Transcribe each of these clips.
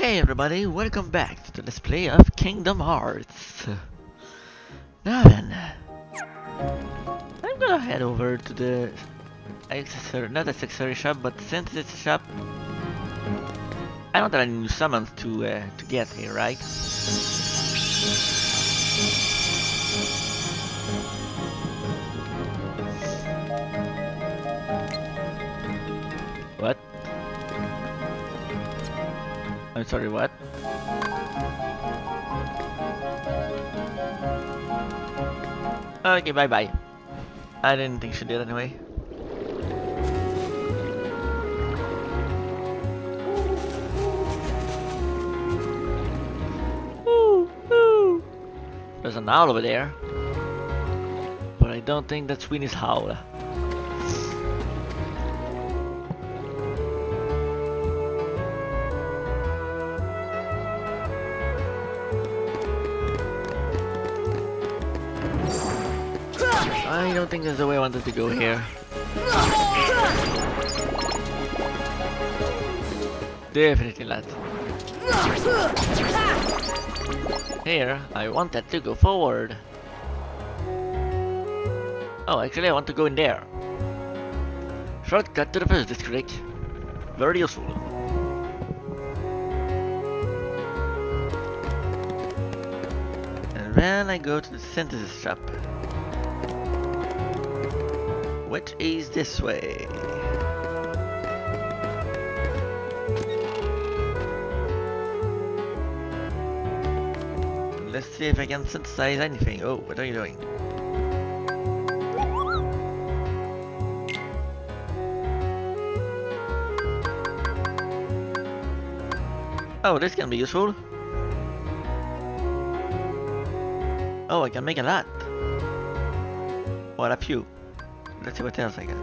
Hey everybody, welcome back to the Let's Play of Kingdom Hearts. Now then, I'm gonna head over to the accessory, not accessory shop, but synthesis shop. I don't have any new summons to uh, to get here, right? I'm sorry, what? Okay, bye bye. I didn't think she did anyway. Woo, woo. There's an owl over there. But I don't think that's Winnie's howl. Think there's the way I wanted to go here. Definitely not. Here, I wanted to go forward. Oh, actually I want to go in there. Shortcut to the first district. Very useful. And then I go to the synthesis shop. Which is this way. Let's see if I can synthesize anything. Oh, what are you doing? Oh, this can be useful. Oh, I can make a lot. What a few. Let's see what else I got.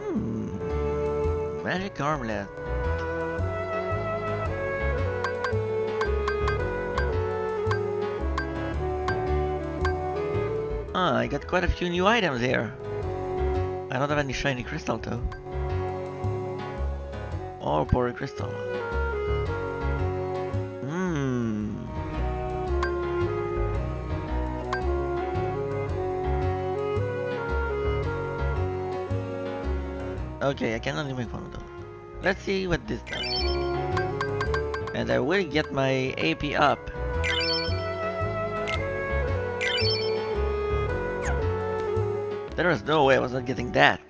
Hmm. Magic armlet. Ah, I got quite a few new items here. I don't have any shiny crystal though. Or pori crystal. Okay, I can only make one of them. Let's see what this does. And I will get my AP up. There was no way I was not getting that.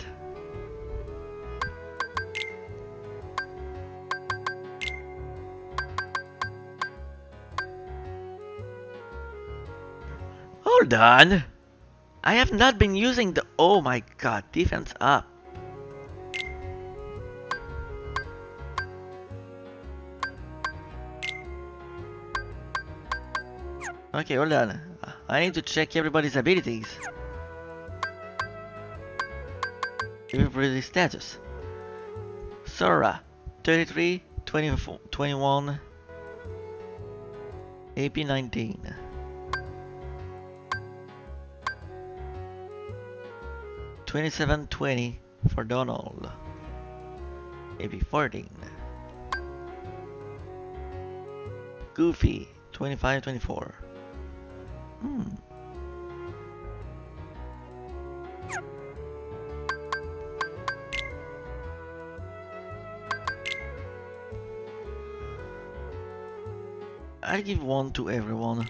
Hold on! I have not been using the- Oh my god, defense up. Okay, hold on. I need to check everybody's abilities. Everybody's status. Sora, 33, 24, 21, AP 19. Twenty-seven twenty for Donald. AP fourteen. Goofy, twenty-five twenty-four. Hmm. I'll give one to everyone.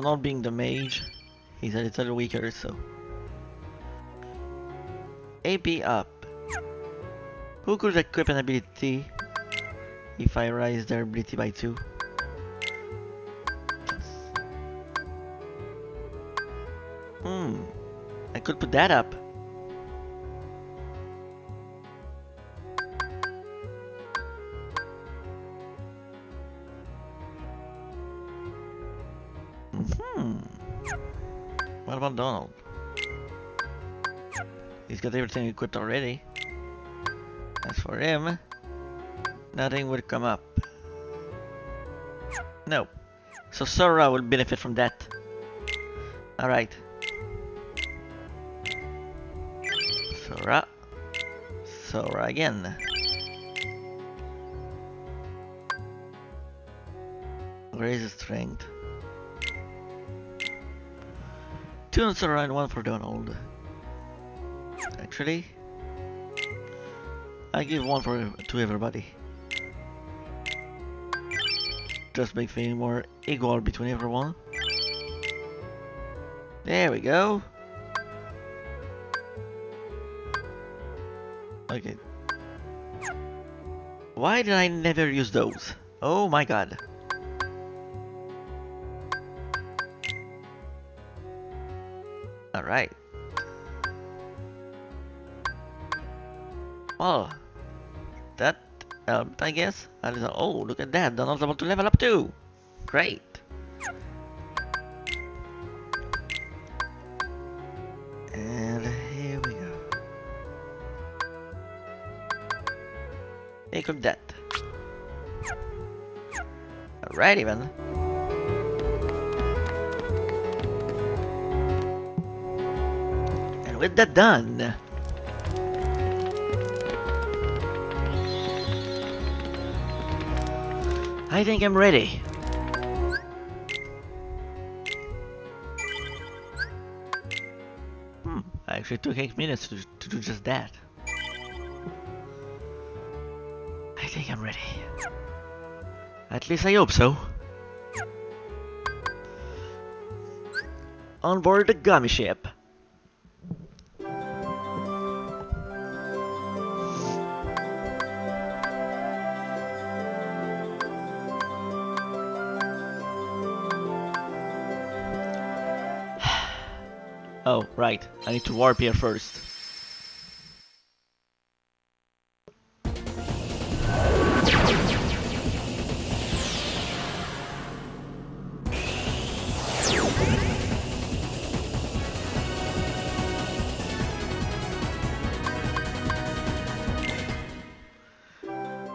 Donald being the mage, he's a little weaker, so. AP up. Who could equip an ability if I raise their ability by 2? Hmm. I could put that up. About Donald? He's got everything equipped already. As for him, nothing would come up. No. So Sora will benefit from that. Alright. Sora. Sora again. Where is his strength? Two on Sora and one for Donald. Actually, I give one for to everybody. Just make things more equal between everyone. There we go. Okay. Why did I never use those? Oh my god. Helped, I guess. Oh, look at that. Donald's about to level up too. Great. And here we go. Equip that. Alrighty then. And with that done, I think I'm ready. Hmm, I actually took 8 minutes to, to do just that. I think I'm ready. At least I hope so. On board the gummy ship. Right. I need to warp here first.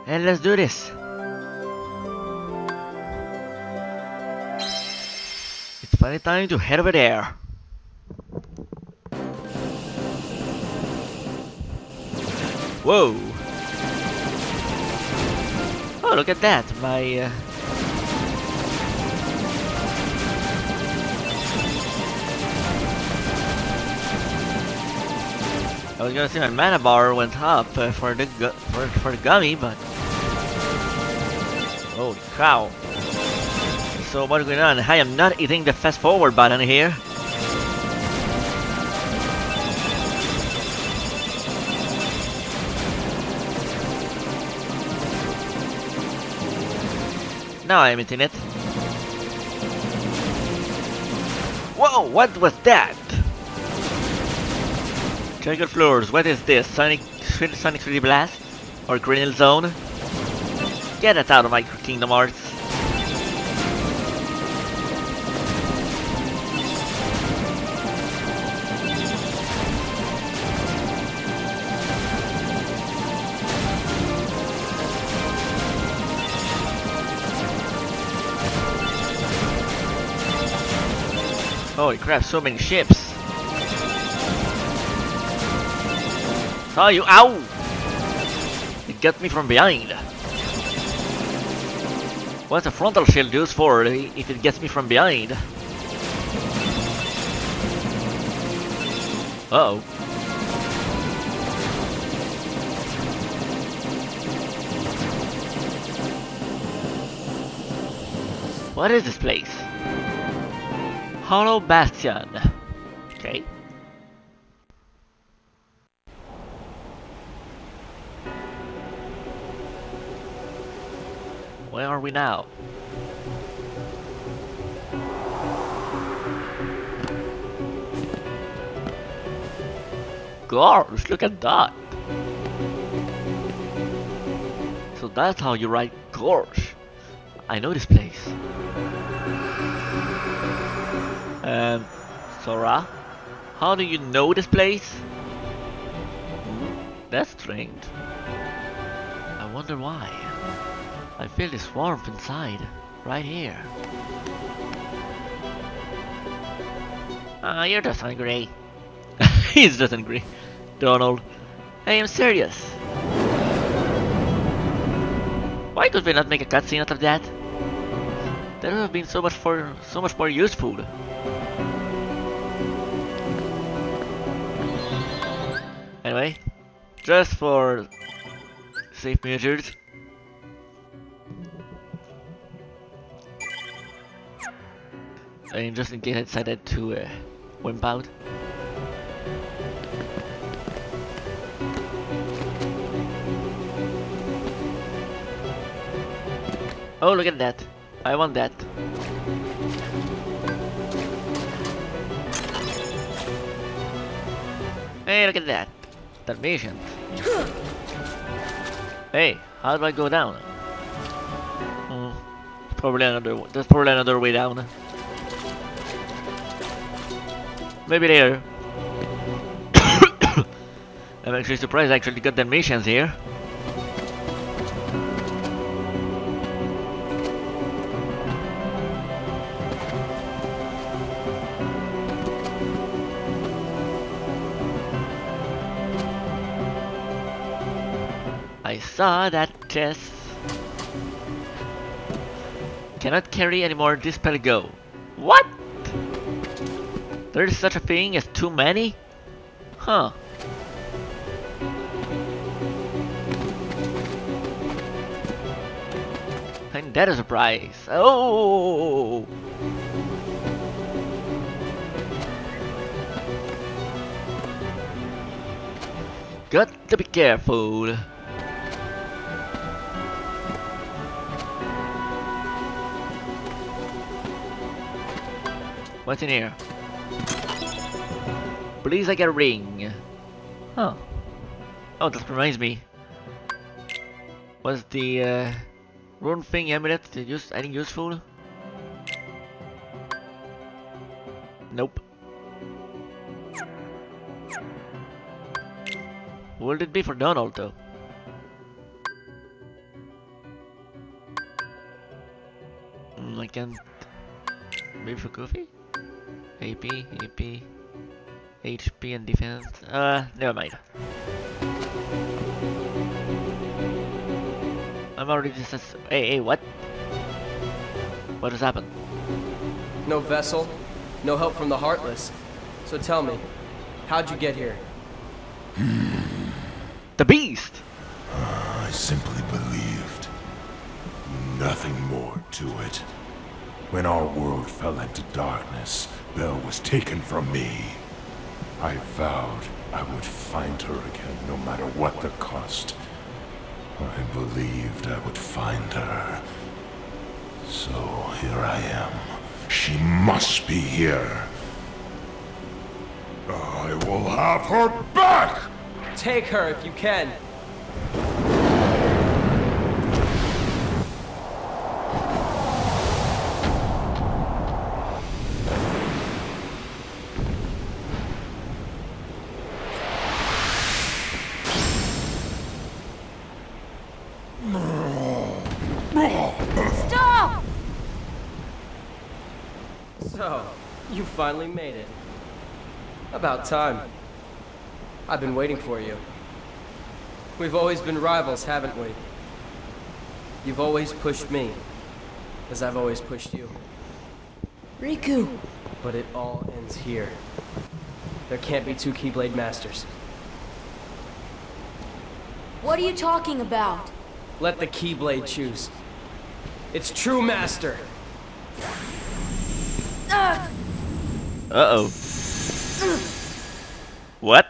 And let's do this. It's finally time to head over there. Whoa! Oh, look at that! My uh... I was gonna say my mana bar went up uh, for the for for the gummy, but holy cow! So what's going on? I am not eating the fast forward button here. Now I'm eating it. Whoa, what was that? Jagged floors, what is this? Sonic, Sonic 3D Blast? Or Green Zone? Get it out of my Kingdom Hearts. Holy crap, so many ships! Saw you, ow! It got me from behind. What's a frontal shield used for if it gets me from behind? Uh oh. What is this place? Hollow Bastion. Okay. Where are we now? Gosh, look at that! So that's how you write Gorge. I know this place. Um, Sora, how do you know this place? That's strange. I wonder why. I feel this warmth inside, right here. Ah, you're just hungry. He's just hungry. Donald. I'm serious. Why could we not make a cutscene out of that? That would have been so much for so much more useful. Anyway, just for safe measures. And just in case I decided to uh, wimp out. Oh, look at that. I want that. Hey, look at that. That Dalmatians. hey, how do I go down? Hmm, probably another. There's probably another way down. Maybe later. I'm actually surprised I actually got Dalmatians here. I saw that chest. Cannot carry any more Dispel Go. What? There is such a thing as too many? Huh. And that is a surprise. Oh! Got to be careful. What's in here? Please, I get a ring. Huh. Oh, that reminds me. Was the uh, rune thing amulet use any useful? Nope. Will it be for Donald though? Mm, I can't. Maybe for Goofy? AP, AP, HP and defense. Uh, never mind. I'm already just. Hey, hey, what? What has happened? No vessel, no help from the Heartless. So tell me, how'd you get here? The beast! I simply believed. Nothing more to it. When our world fell into darkness, Belle was taken from me. I vowed I would find her again no matter what the cost. I believed I would find her. So here I am. She must be here. I will have her back! Take her if you can. Finally made it. About time. I've been waiting for you. We've always been rivals, haven't we? You've always pushed me, as I've always pushed you. Riku! But it all ends here. There can't be two Keyblade Masters. What are you talking about? Let the Keyblade choose. It's true master. Ugh! Uh oh. What?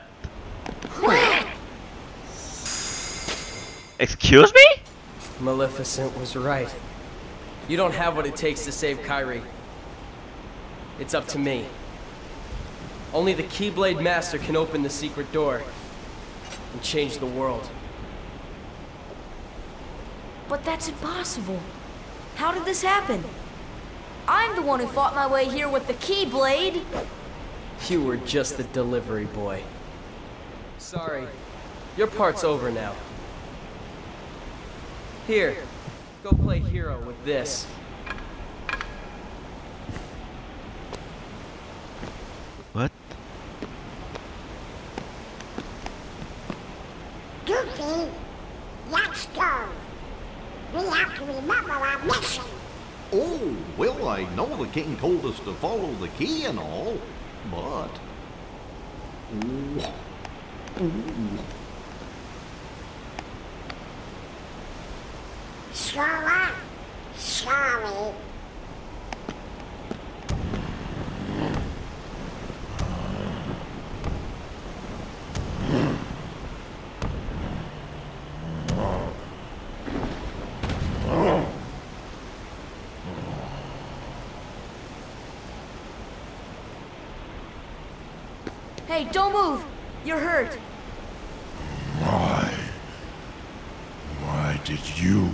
Excuse me? Maleficent was right. You don't have what it takes to save Kairi. It's up to me. Only the Keyblade Master can open the secret door and change the world. But that's impossible. How did this happen? I'm the one who fought my way here with the Keyblade. You were just the delivery boy. Sorry, Your part's over now. Here, go play hero with this. What? Goofy, let's go. We have to remember our mission. Oh, the king told us to follow the key and all, but... Ooh. Ooh. Slower. Sorry. Hey, don't move! You're hurt. Why? Why did you...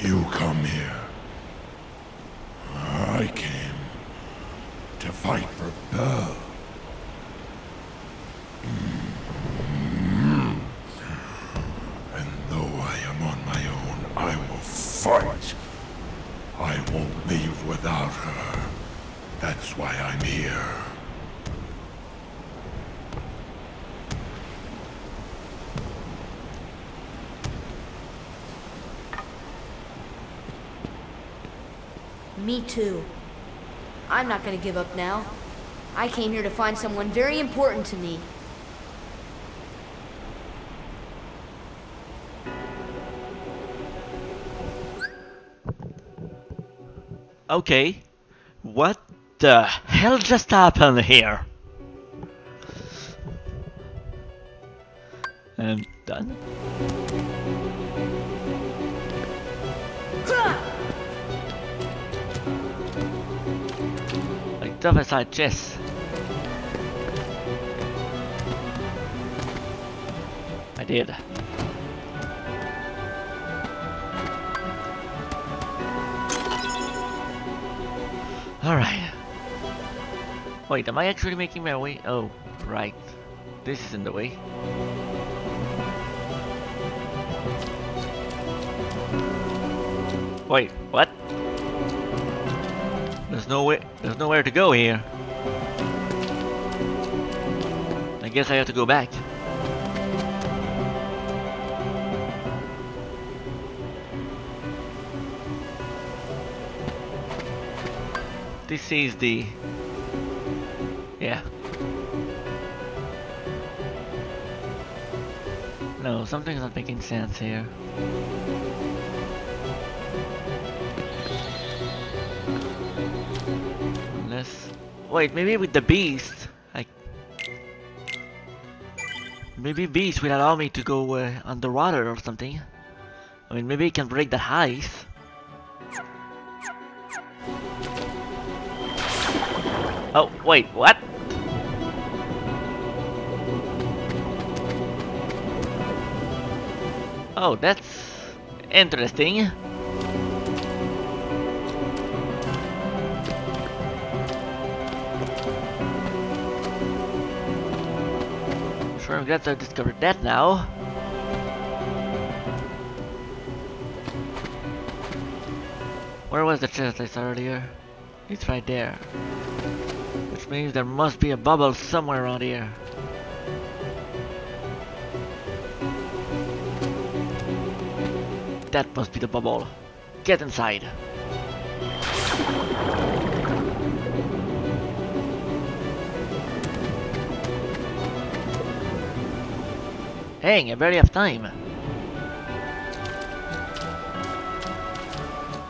you come here? I came to fight for Belle. Mm. And though I am on my own, I will fight. I won't leave without her. That's why I'm here. Too. I'm not gonna give up now. I came here to find someone very important to me. Okay. What the hell just happened here? I'm done. Double side chess. I er did. Alright. Wait, am I actually making my way? Oh, right. This is in the way. Wait, what? There's nowhere to go here. I guess I have to go back. This is the... Yeah. No, something's not making sense here. Wait, maybe with the beast, like Maybe beast will allow me to go uh, underwater or something. I mean, maybe it can break the ice. Oh, wait, what? Oh, that's interesting. I'm glad I discovered that now. Where was the chest I saw earlier? It's right there. Which means there must be a bubble somewhere around here. That must be the bubble. Get inside. Hang, I barely have time.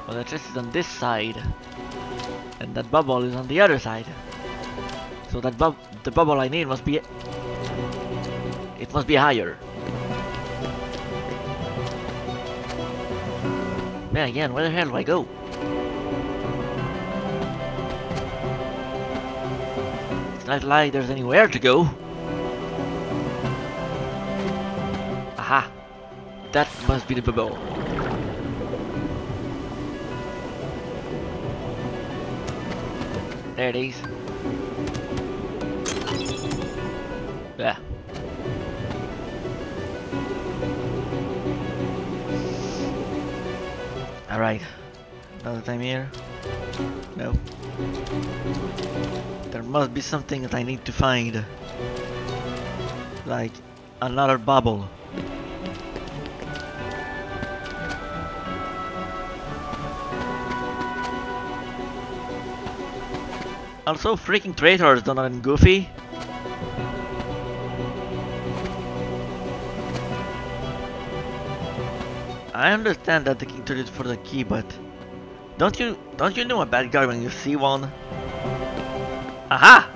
Well, the chest is on this side. And that bubble is on the other side. So that bub the bubble I need must be... It must be higher. Man, again, where the hell do I go? It's not like there's anywhere to go. That must be the bubble. There it is. Yeah. Alright. Another time here. No. There must be something that I need to find. Like another bubble. Also, freaking traitors, Donald and Goofy. I understand that the king took it for the key, but don't you don't you know a bad guy when you see one? Aha!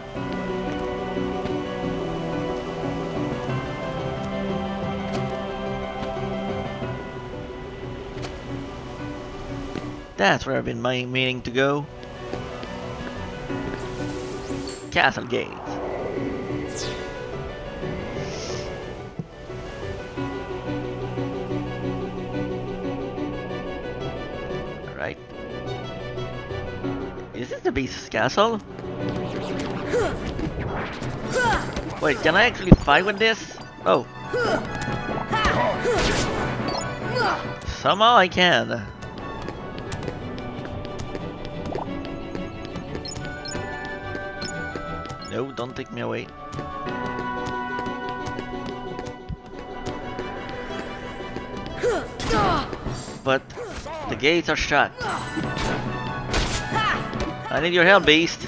That's where I've been meaning to go. Castle Gate. Right. Is this the beast's castle? Wait, can I actually fight with this? Oh. Somehow I can. No, don't take me away. But the gates are shut. I need your help, beast.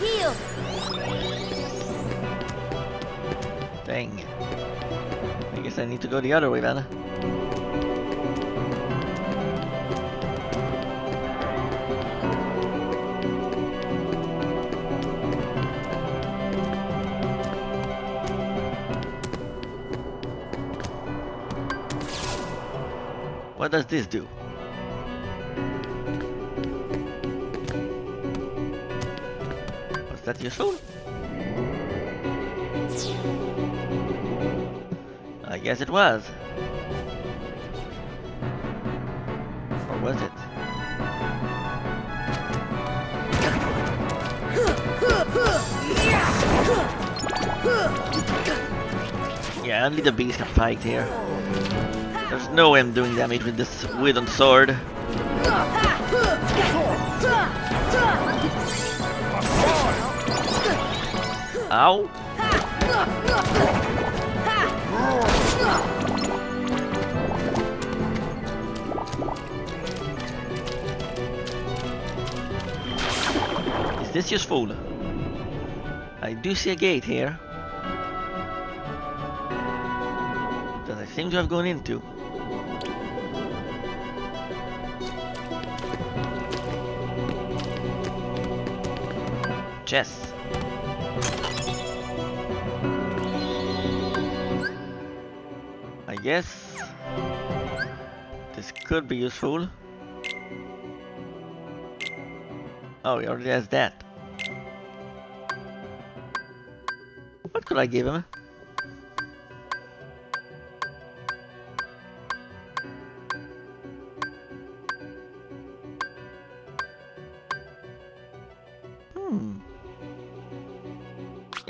Heal. Dang. I guess I need to go the other way then. What does this do? Was that useful? I guess it was. Or was it? Yeah, only the beast can fight here. There's no way I'm doing damage with this wooden sword. Ow! Is this useful? I do see a gate here. That I seem to have gone into. Chess. I guess this could be useful. Oh, he already has that. What could I give him?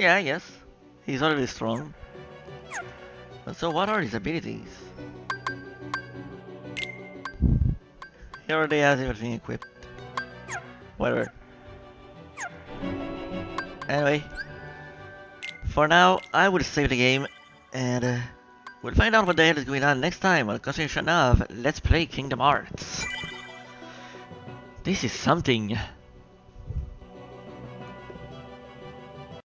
Yeah, yes. He's already strong. But so what are his abilities? He already has everything equipped. Whatever. Anyway. For now, I will save the game and uh, we'll find out what the hell is going on next time on continuation of Let's Play Kingdom Hearts. This is something.